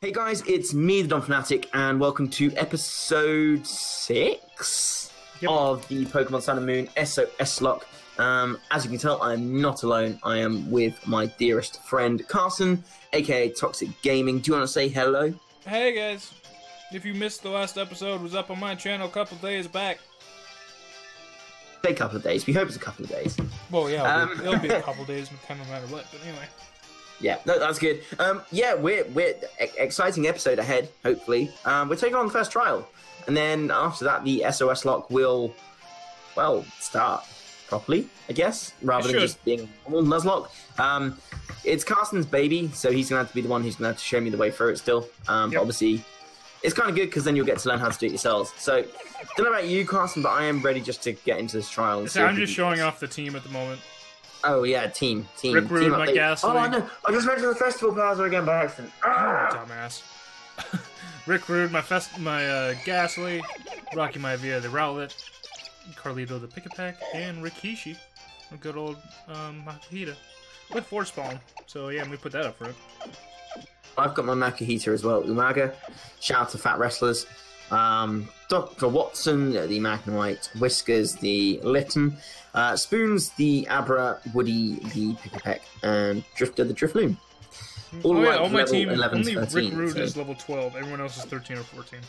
Hey guys, it's me, the Donphanatic, and welcome to episode six Yep. of the Pokemon Sun and Moon SOS Locke. Um, as you can tell, I am not alone. I am with my dearest friend Carson, aka Toxic Gaming. Do you want to say hello? Hey guys, if you missed the last episode, it was up on my channel a couple days back. Say a couple of days. We hope it's a couple of days. Well, yeah, it'll, Um, be, it'll be a couple of days, no matter what. But anyway, Yeah, no, that's good. Um, yeah, we're we're e- exciting episode ahead. Hopefully, um, we're taking on the first trial, and then after that, the SOS Locke will, well, start properly, I guess, rather than just being a normal Nuzlocke. Um, it's Carson's baby, so he's gonna have to be the one who's gonna have to show me the way through it still. Um, but Yep. obviously, it's kind of good because then you'll get to learn how to do it yourselves. So, don't know about you, Carson, but I am ready just to get into this trial. And so I'm just showing off the team at the moment. Oh yeah, team, team. Rick Rude, team my update. Gastly. Oh, I know. I just mentioned the festival plaza again by accident. Ah! Dumbass. Rick Rude, my fest, my uh, Ghastly, Rocky Maivia, the Rowlet, Carlito, the Pikipek, and Rikishi, a good old um, Makuhita, with Force Palm. So yeah, we put that up for it. I've got my Makuhita as well, Umaga. Shout out to Fat Wrestlers. Um, Dr. Watson, the Magnemite. Whiskers, the Litten. Uh, Spoons, the Abra. Woody, the Pikipek. And Drifter, the Drifloon. All oh yeah, all my team, 11, only 13, Rick Rude so- is level 12. Everyone else is 13 or 14.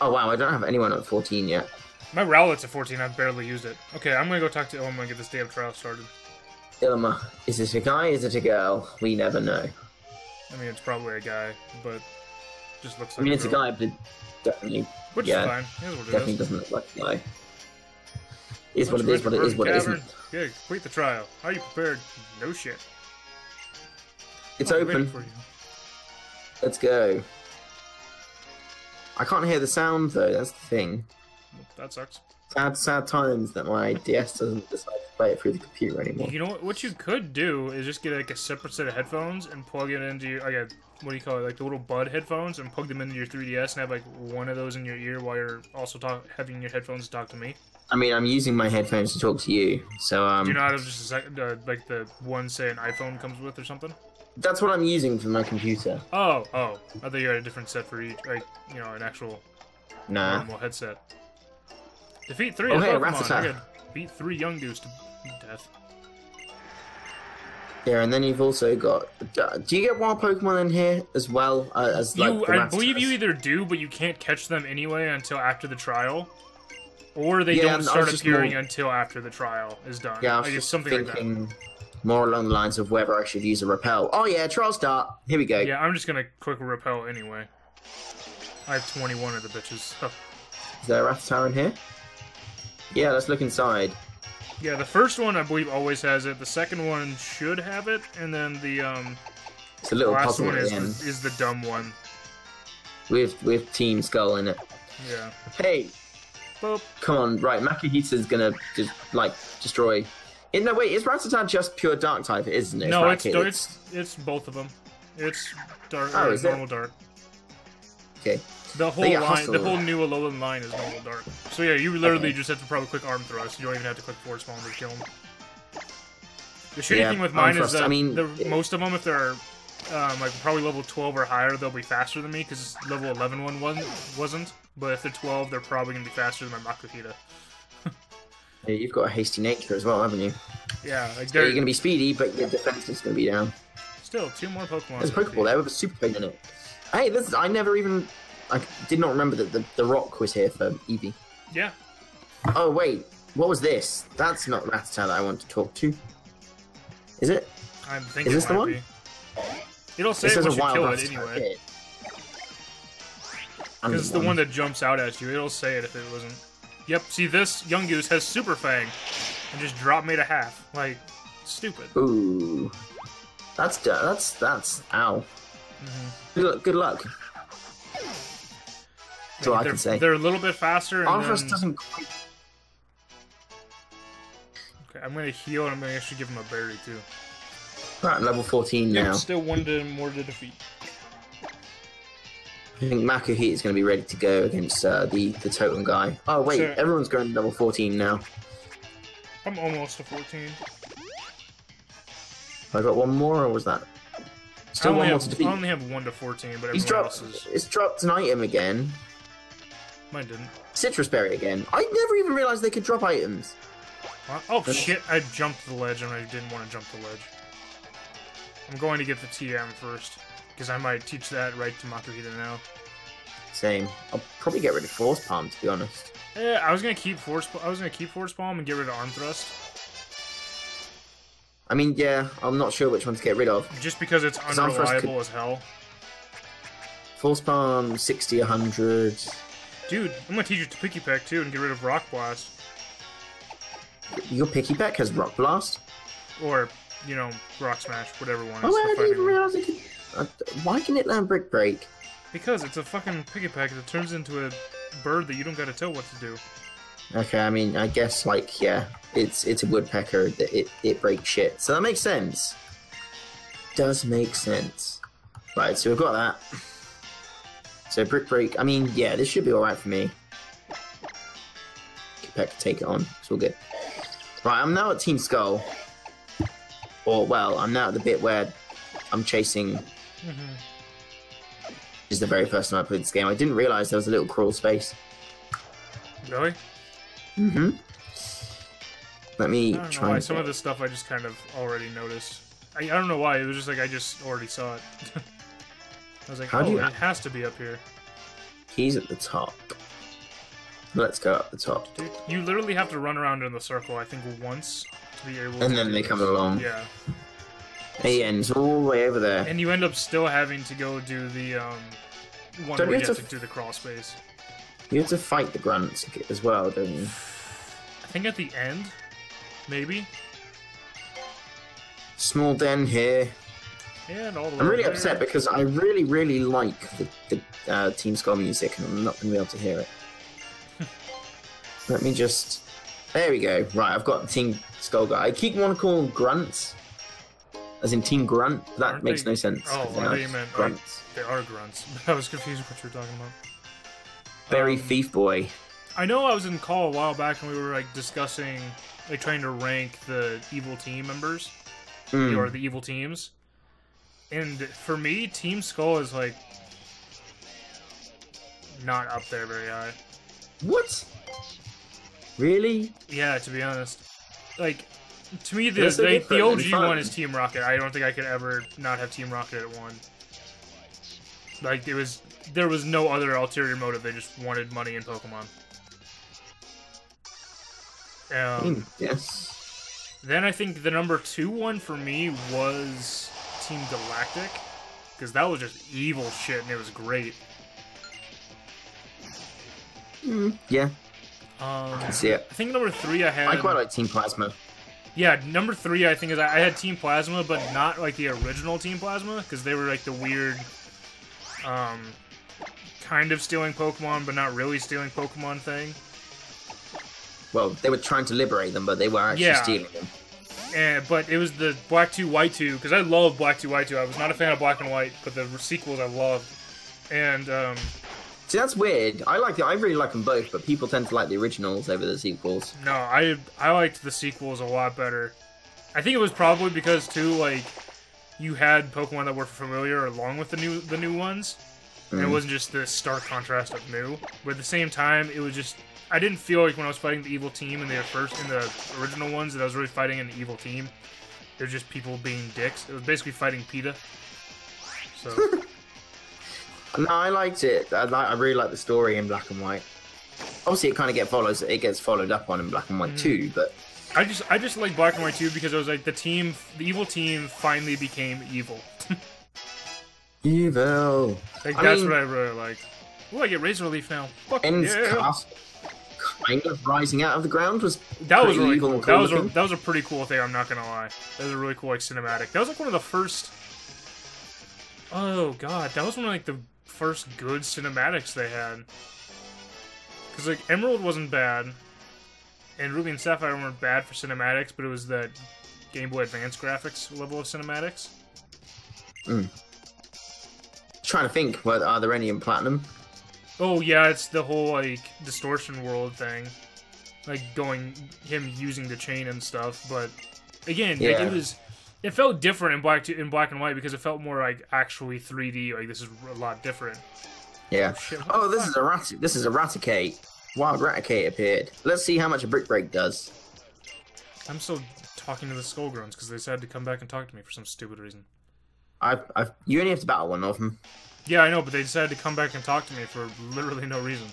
Oh wow, I don't have anyone at 14 yet. My Rowlet's at 14. I've barely used it. Okay, I'm gonna go talk to Ilima and get this damn trial started. Ilima, is it a guy? Is it a girl? We never know. I mean, it's probably a guy, but just looks like. I mean, it's a guy, but definitely, which yeah, is fine. Is what it definitely is. doesn't look like a guy. Is what it Let's what it is, what it isn't. Yeah, complete the trial. Are you prepared? No shit. It's I'm open. for you. Let's go. I can't hear the sound though. That's the thing. That sucks. Sad, sad times that my DS doesn't decide to play it through the computer anymore. You know what? What you could do is just get like a separate set of headphones and plug it into your, like a what do you call it, like the little Bud headphones, and plug them into your 3DS and have like one of those in your ear while you're also talk, having your headphones talk to me. I mean, I'm using my headphones to talk to you, so um, Do you not have just a sec- uh, like the one say an iPhone comes with or something? that's what I'm using for my computer. Oh, oh. I thought you had a different set for each, like, you know, an actual Nah. normal headset. Defeat three Oh, hey, Rattata. I beat three young dudes to death. Yeah, and then you've also got. uh, Do you get wild Pokemon in here as well uh, as like? you, the I believe you either do, but you can't catch them anyway until after the trial, or they Yeah, don't start appearing more- until after the trial is done. Yeah, I was like, just something like that. thinking more along the lines of whether I should use a repel. Oh yeah, trial start. Here we go. Yeah, I'm just gonna quick repel anyway. I have 21 of the bitches. Is there a Rattata in here? Yeah, let's look inside. Yeah, the first one I believe always has it. The second one should have it, and then the um, It's a little last one is the is the dumb one. with with Team Skull in it. Yeah. Hey, Boop. come on, right? Makuhita's gonna just like destroy. Eh, no, wait, is Rattata just pure Dark type? Isn't it? No, it's, it's it's both of them. It's dark, Oh, is it? normal dark. okay. The whole line, the whole new Alolan line is normal dark. So yeah, you literally just have to probably click arm thrust. You don't even have to click force palm to kill him. The shitty Yeah, thing with mine is that I mean, the, it- most of them, if they're um, like probably level 12 or higher, they'll be faster than me because level 11 one wasn't, wasn't. But if they're 12, they're probably gonna be faster than my Makuhita. Yeah, you've got a hasty nature as well, haven't you? Yeah, like they're you're gonna be speedy, but your defense is gonna be down. still two more Pokemon. There's a Pokeball there with a Super Pig in it. Hey, this is, I never even. I did not remember that the, the Rock was here for Eevee. Yeah, Oh wait, what was this? That's not Rattata that I want to talk to. Is it? I think Is this the one? be. It'll say This it is a once you kill it anyway. Because it's the one that jumps out at you. It'll say it if it wasn't. Yep, see this Yungoos has Super Fang and just dropped me to half. Like, stupid. Ooh, that's that's that's ow. Mhm. Good, good luck. That's all I they're, can say. They're a little bit faster. And Arm Thrust then, doesn't. quite- okay, I'm gonna heal and I'm gonna actually give him a berry too. Right, level 14 now. still one to more to defeat. I think Makuhita is going to be ready to go against uh, the the totem guy. Oh wait, Sure. everyone's going to level 14 now. I'm almost to 14. I got one more, or was that? Still I one only, more to have, defeat. I only have one to fourteen, but He's everyone dropped. else is. It's dropped an item again. Mine didn't. Sitrus berry again. I never even realized they could drop items. Uh, Oh shit! I jumped the ledge and I didn't want to jump the ledge. I'm going to get the TM first because I might teach that right to Makuhita now. Same. I'll probably get rid of force palm to be honest. Eh, I was gonna keep force. I was gonna keep force palm and get rid of arm thrust I mean, yeah, I'm not sure which one to get rid of. just because it's thrust could- unreliable as hell. Force palm, 60, 100. Dude, I'm gonna teach you to Pikipek too and get rid of Rock Blast Your Pikipek has rock blast. or you know Rock Smash, whatever one. Oh, is I didn't even realize it could. Uh, why can it land brick break? Because it's a fucking Pikipek that turns into a bird that you don't gotta tell what to do. Okay, I mean, I guess like yeah, it's it's a woodpecker that it it breaks shit, so that makes sense. Does make sense. Right, so we've got that. So brick break. I mean, yeah, this should be all right for me. Peck can take it on. It's all good. Right, I'm now at Team Skull. Or well, I'm now at the bit where I'm chasing. Mm-hmm. This is the very first time I played this game. I didn't realize there was a little crawl space. Really? Mm-hmm. Let me I don't know try. why. Some of this stuff I just kind of already noticed. I, I don't know why. It was just like I just already saw it. I was like, How do oh, you- it has to be up here. He's at the top. Let's go up the top. You literally have to run around in the circle, I think, once to be able to And then do they this. come along. Yeah. He ends all the way over there. And you end up still having to go do the um, one Don't where you have to do the crawl space. You have to fight the grunts as well, don't you? I think at the end, maybe. Small den here. And all the I'm really there. upset because I really, really like the, the uh, Team Skull music and I'm not going to be able to hear it. Let me just. There we go. Right, I've got Team Skull guy. I keep wanting to call them grunts. As in Team Grunt. That Aren't makes they- no sense. Oh, I they thought are you meant grunts. they are grunts. I was confused what you were talking about. Berry Um, Thief Boy. I know I was in call a while back and we were like discussing, like trying to rank the evil team members Mm. or the evil teams. And for me, Team Skull is like not up there very high. What? Really? Yeah, to be honest, like to me, the so the, the OG one is Team Rocket. I don't think I could ever not have Team Rocket at one. Like it was, there was no other ulterior motive. They just wanted money in Pokemon. Um, mean, yes. Then I think the number two one for me was Team Galactic, because that was just evil shit and it was great. Mm, yeah, Um, I see it. I think number three I had. I quite like Team Plasma. Yeah, number three I think is I I had Team Plasma, but not like the original Team Plasma because they were like the weird, um, kind of stealing Pokemon but not really stealing Pokemon thing. Well, they were trying to liberate them, but they were actually Yeah. stealing them. And but it was the Black Two White Two because I love Black Two White Two. I was not a fan of Black and White, but the sequels I loved. And um, See, that's weird. I like it. I really like them both, but people tend to like the originals over the sequels. No, I I liked the sequels a lot better. I think it was probably because too like you had Pokemon that were familiar along with the new the new ones, and it Mm. wasn't just the stark contrast of new. But at the same time, it was just I didn't feel like when I was fighting the evil team in the first in the original ones that I was really fighting an evil team. It was just people being dicks. It was basically fighting PETA. So No, I liked it. I, like, I really like the story in black and white. Obviously, it kind of get follows. It gets followed up on in black and white Mhm. too. But I just I just like Black and White too because it was like the team the evil team finally became evil. evil Like I that's mean- what I really like. Oh, I get Razor Leaf now. Fuck ends yeah. cast kind of rising out of the ground was That was really evil cool. That was a, that was a pretty cool thing. I'm not gonna lie. That was a really cool like cinematic. That was like one of the first. Oh god, that was one of like the first good cinematics they had. Because like Emerald wasn't bad, and Ruby and Sapphire weren't bad for cinematics, but it was that Game Boy Advance graphics level of cinematics. Hmm. trying to think. Are there any in platinum? Oh yeah, it's the whole like distortion world thing, like going him using the chain and stuff. But again, like, it was It felt different in black in black and white because it felt more like actually 3D. Like this is a lot different. Yeah. Oh, Oh, this is a rat. This is a Raticate. Wild Raticate appeared. Let's see how much a Brick Break does. I'm still talking to the Skull Skullgrunts because they decided to come back and talk to me for some stupid reason. I've, I've, you only have to battle one of them. Yeah, I know, but they decided to come back and talk to me for literally no reason.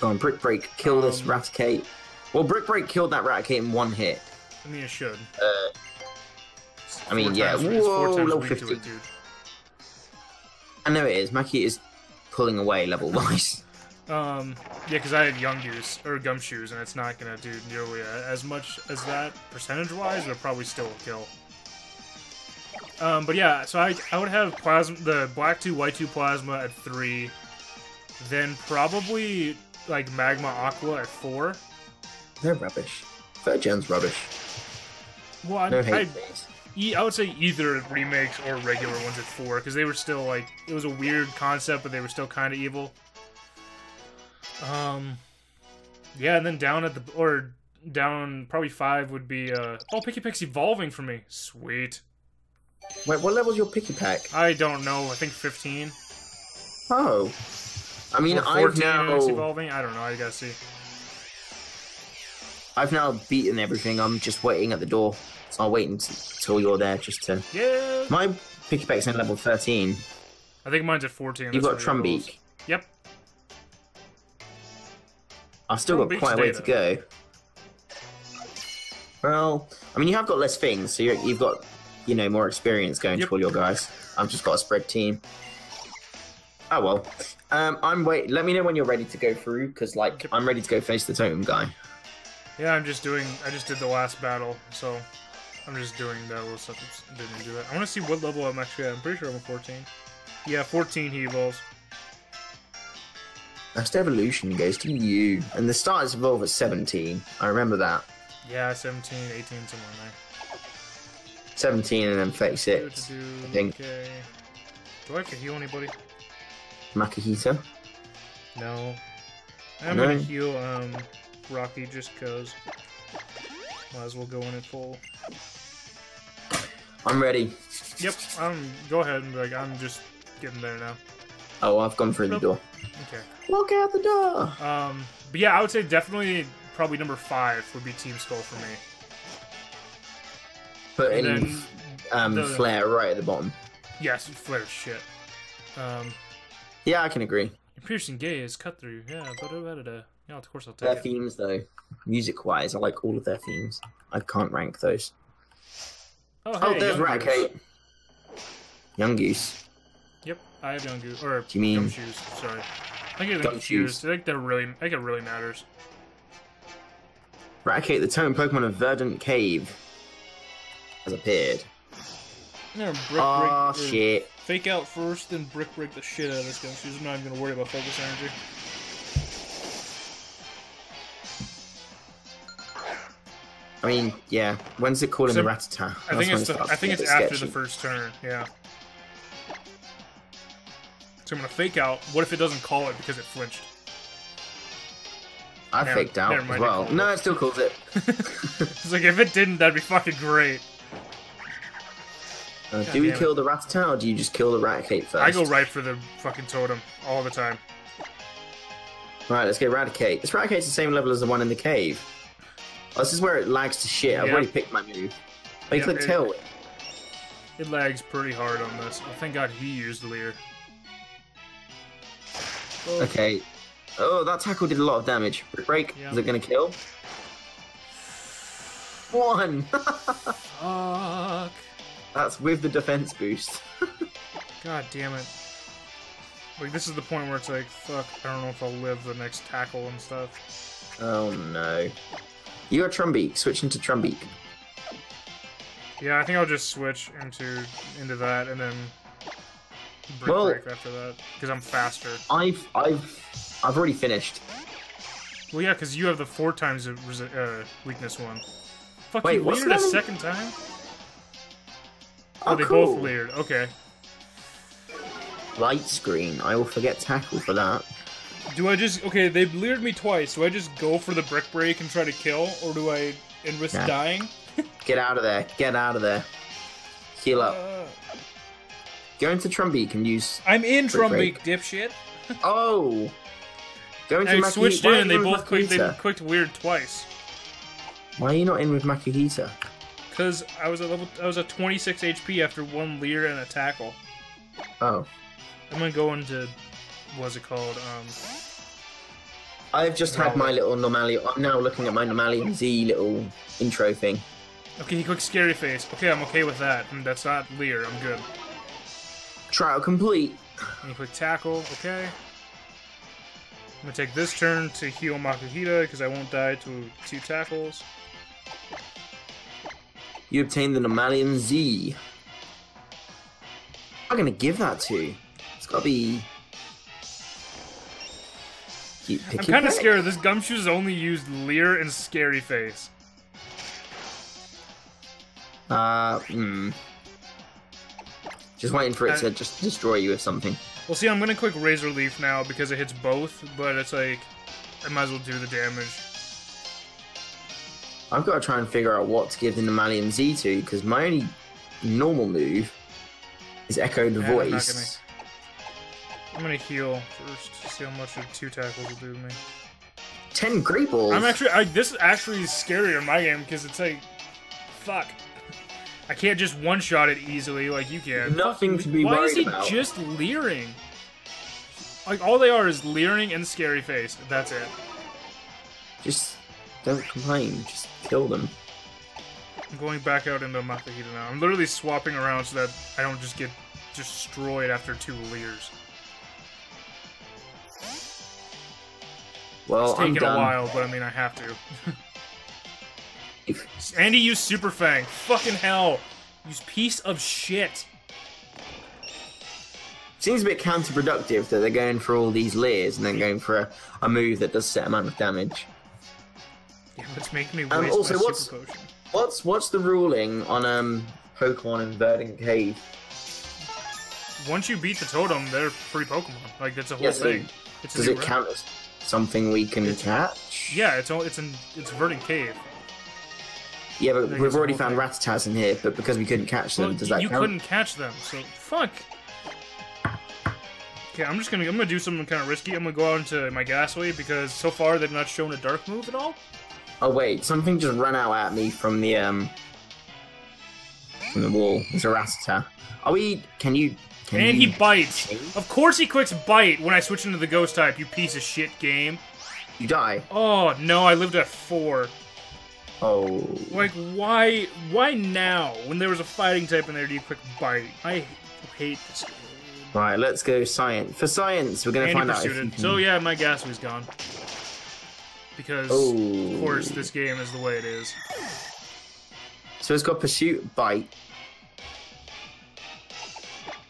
Go on, Brick Break, kill this Um, Raticate. Well, Brick Break killed that Raticate in one hit. I mean, it should. Uh, I mean, yeah, times- it's four whoa, level 50. it, dude. I know it is. Maki is pulling away level wise. Um, yeah, because I had Yungoos or Gumshoos, and it's not gonna do nearly as much as that percentage-wise, but probably still kill. Um, but yeah, so I I would have plasma the black two white two plasma at three, then probably like magma aqua at four. They're rubbish. Third gen's rubbish. Well, I, No I, hate please. E- I would say either remakes or regular ones at four because they were still like it was a weird concept, but they were still kind of evil. Um, yeah, and then down at the or down probably five would be uh oh Pikipek's evolving for me. Sweet. Wait, what level's your Pikipek? I don't know. I think fifteen. Oh. I mean, I've now, evolving. I don't know. I gotta see. I've now beaten everything. I'm just waiting at the door. So I'll wait until you're there just to. Yeah. My Pikipek's in level 13. I think mine's at fourteen. You've got. Trumbeak. Yep. I've still got quite a way to go. Well, I mean, you have got less things, so you're, you've got, you know, more experience going Yep. to all your guys. I've just got a spread team. Oh well. Um, I'm wait. Let me know when you're ready to go through, because like. I'm ready to go face the totem guy. Yeah, I'm just doing. I just did the last battle, so I'm just doing that little stuff. Didn't do it. I want to see what level I'm actually at. I'm pretty sure I'm a 14. Yeah, 14 he evolves. Last evolution goes to you, and the starters evolve at 17. I remember that. Yeah, 17, 18, somewhere in there. 17 and then 36. Do, do, I think. Okay. Do I have to heal anybody? Makuhita. No. I'm No. gonna heal um Rocky just cause. Might as well go in at full. I'm ready. Yep. Um. Go ahead and like I'm just getting there now. Oh, I've gone through the door. Okay. Walk out the door. Um, but yeah, I would say definitely probably number five would be Team Skull for me. In then um, flare right at the bottom. yes, flare shit. Um, Yeah, I can agree. piercing gaze cut through. Yeah, da da. Yeah, of course I'll Their take it. themes, though, music-wise, I like all of their themes. I can't rank those. Oh, Oh, there's Young Raticate. Goose. Yungoos. Yep, I have Yungoos or Do you mean- Gumshoos. Sorry, I get them confused. I think they're really. I think it really matters. Raticate, the totem Pokemon of Verdant Cave, has appeared. Brick Oh, shit. Fake out first, then brick break the shit out of this Gumshoos. I'm not even gonna worry about focus energy. I mean, yeah. When's it calling So- the Rattata? I think it's the, I think it's after the first turn. Yeah. So I'm gonna fake out. What if it doesn't call it because it flinched? I Never- faked out as mind, it well. No, it still calls it. It's like if it didn't, that'd be fucking great. Uh, do we kill the Rattata or do you just kill the Raticate first? I go right for the fucking totem all the time. Right, let's get Eradicate. This Eradicate's the same level as the one in the cave. Oh, this is where it lags to shit. I've Yeah. already picked my move. But you Yeah, click it- tail. It lags pretty hard on this. Oh, thank God he used Leer. Oh, Okay. Oh, that tackle did a lot of damage. Break, Yeah. is it going to kill? One! Fuck. That's with the defense boost. God damn it. Like this is the point where it's like, fuck, I don't know if I'll live the next tackle and stuff. Oh no. You're Trumbeak, switch into Trumbeak. Yeah, I think I'll just switch into into that and then brick Well- break after that because I'm faster. I've I've I've already finished. Well, yeah, because you have the four times the uh, weakness one. Fuck, Wait, you what's the- second time? Oh, Oh, they cool. both leered. Okay. Light screen. I will forget tackle for that. Do I just okay? They leered me twice. Do I just go for the brick break and try to kill, or do I and risk Nah. dying? Get out of there. Get out of there. Heal up. Uh, Go into Trumbeak and use. I'm in Quick Trumbeak, dipshit. Oh! Go into I Makuhita. switched Why in and they both clicked, they Makuhita? clicked weird twice. Why are you not in with Makuhita? Cause I was at level, I was at 26 HP after one leer and a tackle. Oh. I'm gonna go into, what's it called? Um, I've just had my little Normalium. I'm now looking at my Normalium Z little intro thing. okay, he clicked scary face. Okay, I'm okay with that. Mm, That's not leer. I'm good. Trial complete. And he clicked tackle. Okay. I'm gonna take this turn to heal Makuhita because I won't die to two tackles. You obtain the Normalium Z. I'm gonna give that to. you. It's gotta be. I'm kind of scared. This gumshoe's only used leer and scary face. Uh, hmm. Just waiting for it Uh, to just destroy you with something. Well, see, I'm gonna quick Razor Leaf now because it hits both, but it's like I might as well do the damage. I've got to try and figure out what to give the Normalium Z to because my only normal move is Echo the Yeah, I'm not Voice. I'm gonna heal first to see how much of two tackles will do to me. Ten Great Balls. I'm actually, I, this actually is scarier in my game because it's like, fuck. I can't just one shot it easily like you can. Nothing to be Why worried is he about. just leering? Like all they are is leering and scary face. That's it. Just don't complain. Just kill them. I'm going back out into Makuhita now. I'm literally swapping around so that I don't just get destroyed after two leers. Well, It's I'm done. a while, but I mean I have to. If- Andy used Super Fang. Fucking hell. Use piece of shit. Seems a bit counterproductive that they're going for all these leers and then going for a, a move that does a set amount of damage. It's making me Um, waste also, my what's- super potion. What's what's the ruling on um Pokemon in Verdant Cave? Once you beat the totem, they're free Pokemon. Like that's a whole Yes, so thing. It's a Does it count as something we can catch? Yeah, it's all it's in it's Verdant Cave. Yeah, but we've already found thing. In here, but because we couldn't catch them, Well, does that you count? couldn't catch them, so fuck. Okay, I'm just gonna I'm gonna do something kind of risky. I'm gonna go out into my Gasway because so far they've not shown a dark move at all. Oh wait, something just ran out at me from the um from the wall. It's a Rattata. Are we? Can you? Can And you, he bites. Of course he clicks bite when I switch into the ghost type, you piece of shit game. You die. Oh no, I lived at four. Oh. Like why why now? When there was a fighting type in there do you click bite? I hate this game. Right, let's go science. For science, we're gonna Andy find out if pursued you it. can... So yeah, my gas was gone. Because Oh. of course oh. this game is the way it is. So it's got pursuit, bite,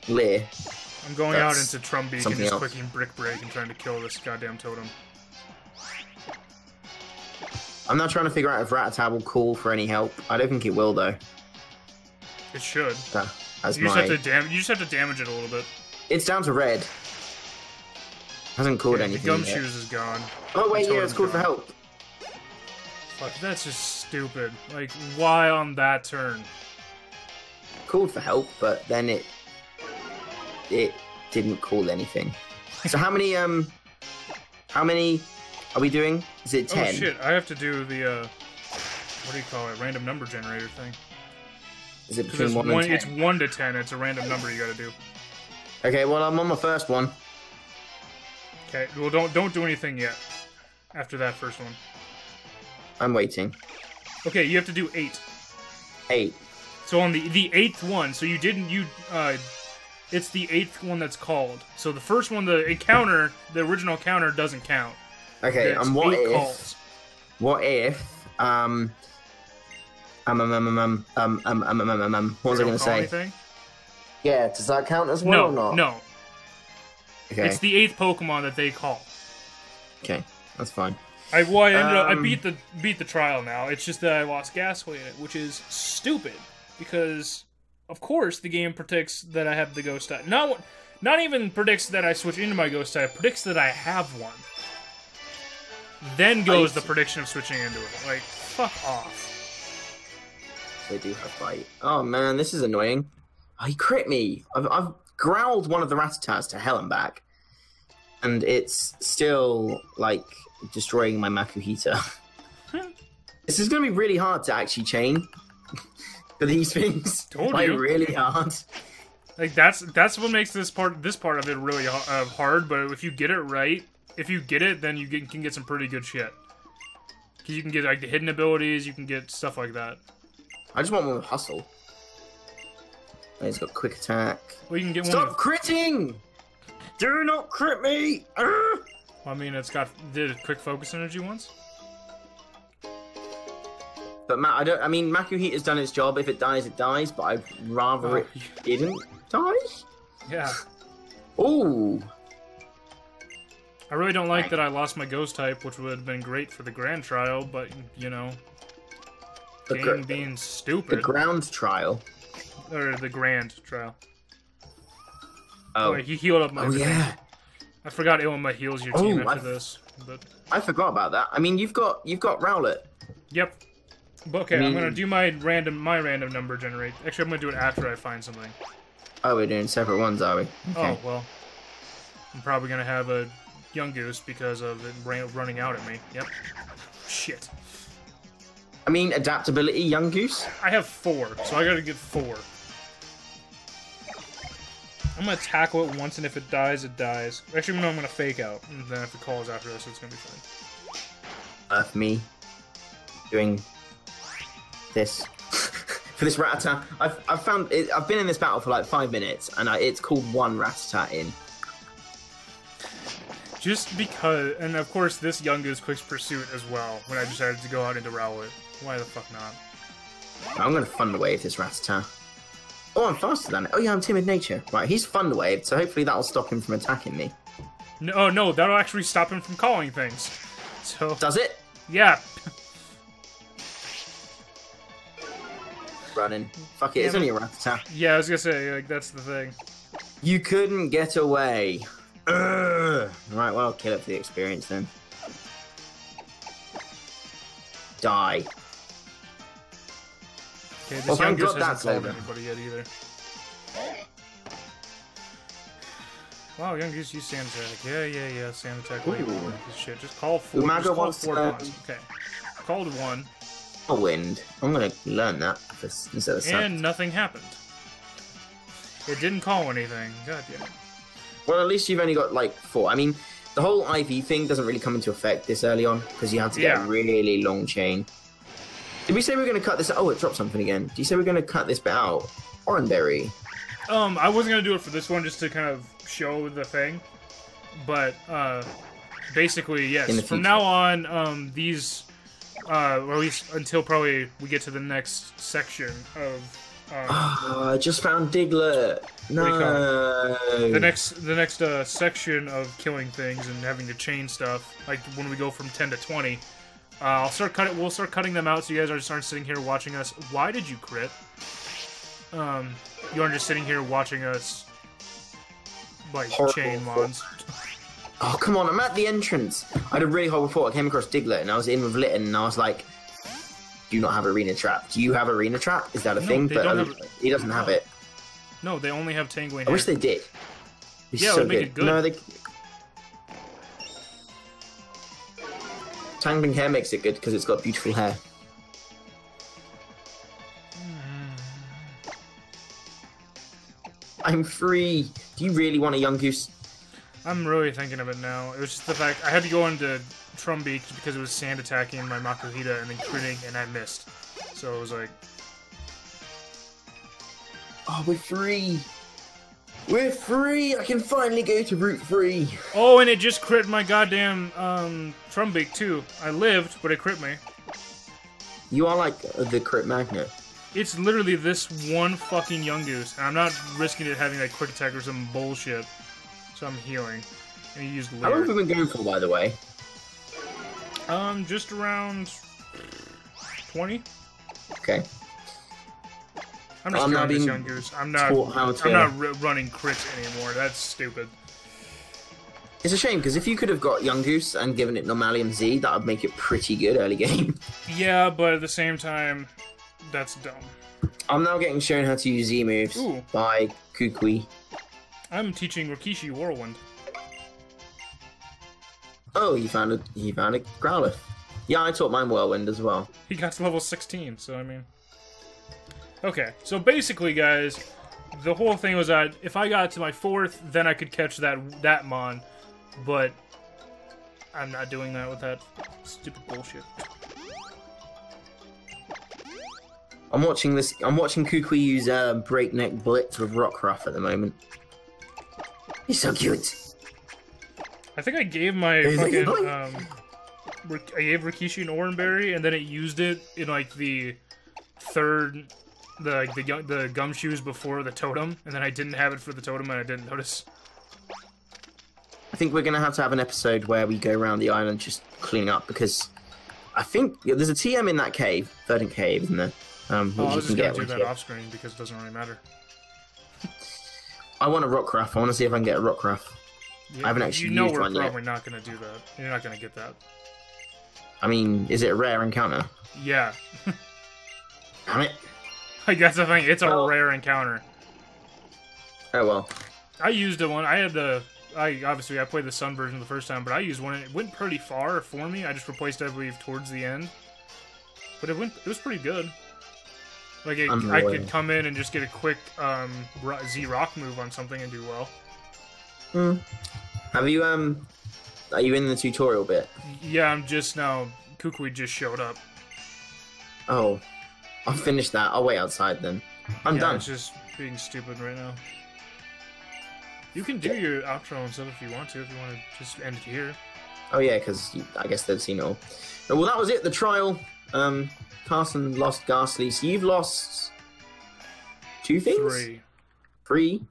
leer. I'm going out into Trumbeak and just else. clicking Brick Break and trying to kill this goddamn totem. I'm now trying to figure out if Rattata will call for any help. I don't think it will though. It should. That, that's You just my. have to dam- you just have to damage it a little bit. It's down to red. Hasn't called Okay, the anything. yet. Gumshoos is gone. Oh wait, yeah, it's called for help. Fuck, that's just stupid. Like, why on that turn? Called for help, but then it it didn't call anything. So how many um how many are we doing? Is it ten? Oh shit, I have to do the, uh, what do you call it? Random number generator thing. Is it between it's one, one, and it's one to ten. It's a random number you gotta do. Okay, well I'm on my first one. Okay, well don't don't do anything yet. After that first one. I'm waiting. Okay, you have to do eight. Eight. So on the the eighth one, so you didn't you uh it's the eighth one that's called. So the first one, the encounter, the original counter doesn't count. Okay, It's and what if calls. what if um um um um um um um um um um um um what was I gonna say? Anything? Yeah, does that count as well No, or not? no. Okay. It's the eighth Pokemon that they call. Okay, that's fine. I well, I ended up I Um, beat the beat the trial now. It's just that I lost Gasway in it, which is stupid because of course the game predicts that I have the ghost type. Not not even predicts that I switch into my ghost type, predicts that I have one. Then goes the prediction of switching into it. Like fuck off. They do have bite. Oh man, this is annoying. Oh, he crit me. I've, I've growled one of the Rattatas to hell and back, and it's still like destroying my Makuhita. this is going to be really hard to actually chain for these things. Told like you. really hard. Like that's that's what makes this part this part of it really uh, hard. But if you get it right, if you get it, then you get, can get some pretty good shit. Because you can get like the hidden abilities, you can get stuff like that. I just want more hustle. He's got quick attack. Well, you can get Stop one. critting! Do not crit me! Urgh! I mean, it's got did a quick focus energy once. But Matt, I don't. I mean, Makuhita has done its job. If it dies, it dies. But I'd rather Oh, it didn't die. Yeah, Ooh, I really don't like that I lost my ghost type, which would have been great for the grand trial. But you know, the, game being the stupid ground trial. Or the grand trial. Oh, Oh, he healed up my. oh everything. yeah. I forgot Ilima heals your Oh, team after I've- this, but I forgot about that. I mean, you've got you've got Rowlet. Yep. But okay, I I'm gonna do my random my random number generate. Actually, I'm gonna do it after I find something. Oh, we're doing separate ones, are we? Oh well, I'm probably gonna have a Yungoos because of it ra- running out at me. Yep. Shit. I mean, adaptability, Yungoos. I have four, so I gotta get four. I'm gonna tackle it once, and if it dies, it dies. Actually, no, I'm gonna fake out, and then if it calls after this, it's gonna be fine. Earth me doing this for this Rattata. I've I've found it, I've been in this battle for like five minutes, and I, it's called one Rattata in. Just because, and of course, this Yungoos quick pursuit as well. When I decided to go out and into Rowlet, why the fuck not? I'm gonna fund wave this Rattata. Oh, I'm faster than it. Oh yeah, I'm timid nature. Right, he's waved, so hopefully that'll stop him from attacking me. No, oh, no, that'll actually stop him from calling things. So, Does it? yeah. Running. Fuck it, it's Damn only a Rattata. Yeah, I was gonna say, like, that's the thing. You couldn't get away. Ugh. Right, well, I'll kill it for the experience then. Die. Okay, this Well, young thank goose God hasn't called anybody yet either. Wow, Yungoos use sand attack. Yeah, yeah, yeah, sand attack. Ooh. this shit. Just call four. Umaga just call four uh, to- Okay. Called one, A wind. I'm gonna learn that instead of and nothing happened. It didn't call anything. God damn. Well, at least you've only got like four. I mean, the whole IV thing doesn't really come into effect this early on because you had to get Yeah. a really long chain. Did we say we are going to cut this? Oh, it dropped something again. Did you say we are going to cut this bit out? Oranberry. Um, I wasn't gonna do it for this one just to kind of show the thing, but uh, basically yes. From now on, um, these, uh, or at least until probably we get to the next section of. Um, Oh, I just found Diglett. No. the next the next uh, section of killing things and having to chain stuff like when we go from 10 to 20 uh, i'll start cutting we'll start cutting them out so you guys are just aren't sitting here watching us why did you crit um you aren't just sitting here watching us like Horrible chain mons Oh, come on. I'm at the entrance. I had a really horrible thought. I came across Diglett and I was in with Litten and I was like, do you not have Arena Trap? Do you have Arena Trap? Is that a No, thing? but uh, have- he doesn't have it. no they only have tangling I wish they did. It's Yeah, it so would make it good. No, they. Tangling hair makes it good because it's got beautiful hair. I'm free. Do you really want a Yungoos? i'm really thinking of it now it was just the fact i had to go into trumbeak because it was sand attacking my makuhita and then critting and i missed so it was like Oh, we're free. We're free. I can finally go to Route Free. Oh, and it just crit my goddamn um Trumbeak too. I lived, but it crit me. You are like the crit magnet. It's literally this one fucking Yungoos, and I'm not risking it having like quick attack or some bullshit. So I'm healing. And he used How long have we been going for, by the way? Um, just around twenty. Okay. I'm just I'm not being Yungoos. I'm not. taught how to- I'm not running crits anymore. That's stupid. It's a shame because if you could have got Yungoos and given it Normalium Z, that would make it pretty good early game. Yeah, but at the same time, That's dumb. I'm now getting shown how to use Z moves Ooh. by Kukui. I'm teaching Rikishi Whirlwind. Oh, he found a he found a Growlithe. Yeah, I taught mine Whirlwind as well. He got to level 16, so I mean. Okay, so basically, guys, the whole thing was that if I got to my fourth, then I could catch that that mon, but I'm not doing that with that stupid bullshit. I'm watching this. I'm watching Kukui use uh, breakneck blitz with Rockruff at the moment. He's so cute. I think I gave my fucking um, I gave Rikishi an Oranberry, and then it used it in like the third, the the the Gumshoos before the totem, and then I didn't have it for the totem, and I didn't notice. I think we're gonna have to have an episode where we go around the island just cleaning up because I think yeah, there's a TM in that cave, verdant cave, isn't there? Um, Oh, I was just gonna do that you- off screen because it doesn't really matter. I want a Rockruff. I want to see if I can get a Rockruff. You, I haven't actually You know used we're one yet. probably not gonna do that. You're not gonna get that. I mean, is it a rare encounter? Yeah, Damn it! like that's the thing. It's a Well- rare encounter. Oh well. I used a one. I had the. I obviously I played the sun version the first time, but I used one. and It went pretty far for me. I just replaced, it, I believe, towards the end. But it went. It was pretty good. Like it, I could come in and just get a quick um, Z rock move on something and do well. Hmm. Have you um? Are you in the tutorial bit? Yeah, I'm just now. Kukui just showed up. Oh, I'll finish that. I'll wait outside then. I'm yeah, done. It's just being stupid right now. You can do your outro and stuff if you want to. If you want to just end it here. Oh yeah, because I guess they've seen it all. Well, that was it. The trial. Um, Carson lost Gastly. So you've lost two things. Three. Three.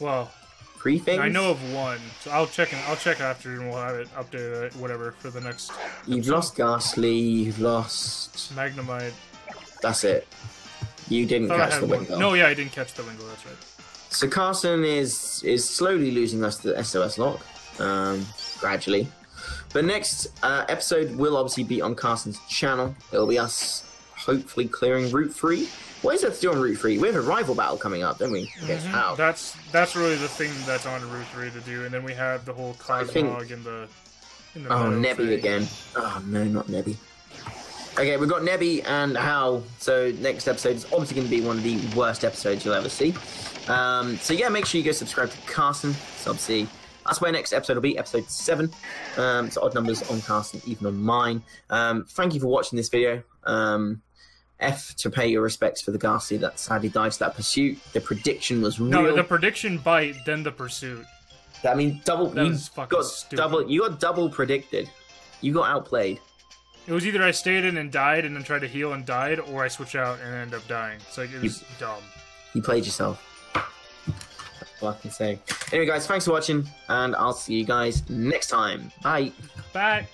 Well, Three things. I know of one, so I'll check. And, I'll check after, and we'll have it updated, whatever, for the next You've lost Gastly. You've lost. Magnemite. That's it. You didn't Thought catch the one. window. No, yeah, I didn't catch the window. That's right. So Carson is is slowly losing us to the SOS Locke, um, gradually. But next uh, episode will obviously be on Carson's channel. It'll be us hopefully clearing Route Three. What is there to do on Route Three? We have a rival battle coming up, don't we? Against Mhm. Hau. That's that's really the thing that's on Route Three to do, and then we have the whole I think- and the. In the Oh, Nebby thing. again. Oh no, not Nebby. Okay, we've got Nebby and Hau. So next episode is obviously going to be one of the worst episodes you'll ever see. Um, so yeah, make sure you go subscribe to Carson. So obviously that's where next episode will be, episode seven. Um, it's odd numbers on Carson, even on mine. Um, thank you for watching this video. Um, F to pay your respects for the Gastly that sadly died to that pursuit. The prediction was real. No, the prediction bite, then the pursuit. I mean, double. That you got stupid. double. You got double predicted. You got outplayed. It was either I stayed in and died, and then tried to heal and died, or I switch out and end up dying. So like, it was dumb. You played yourself. Can say. Anyway, guys, thanks for watching, and I'll see you guys next time. Bye. Bye.